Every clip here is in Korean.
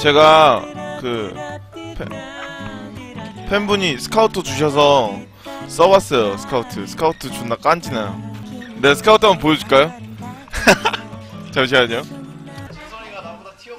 제가 그 팬, 팬분이 스카우터 주셔서 써봤어요 scouter. scouter 존나 깐지나요 네 스카우트 한번 보여줄까요? 잠시만요. 진선이가 나보다 티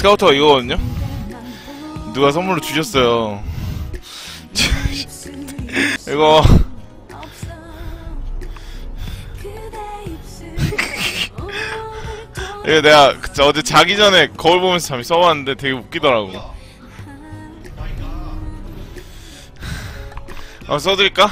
스카우터가 이거거든요? 누가 선물로 주셨어요. 이거. 이거 내가 그- 어제 자기 전에 거울 보면서 잠시 써봤는데 되게 웃기더라고. 어 써드릴까?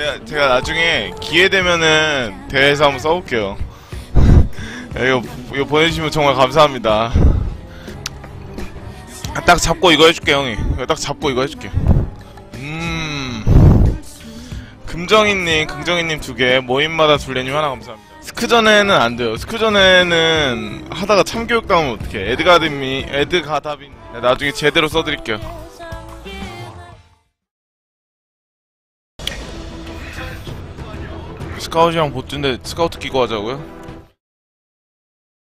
내가 제가 나중에 기회 되면은 대회에서 한번 써볼게요. 이거 이거 보내주시면 정말 감사합니다. 아, 딱 잡고 이거 해줄게 형이. 이거 딱 잡고 이거 해줄게. 음. 금정이님, 금정이님 두 개, 모임마다 둘레님 하나 감사합니다. 스크전에는 안 돼요. 스크전에는 하다가 참교육 당하면 어떡해. 에드가드미, 에드가다빈. 네, 나중에 제대로 써드릴게요. 스카우트랑 보트인데 스카우트 끼고 하자고요?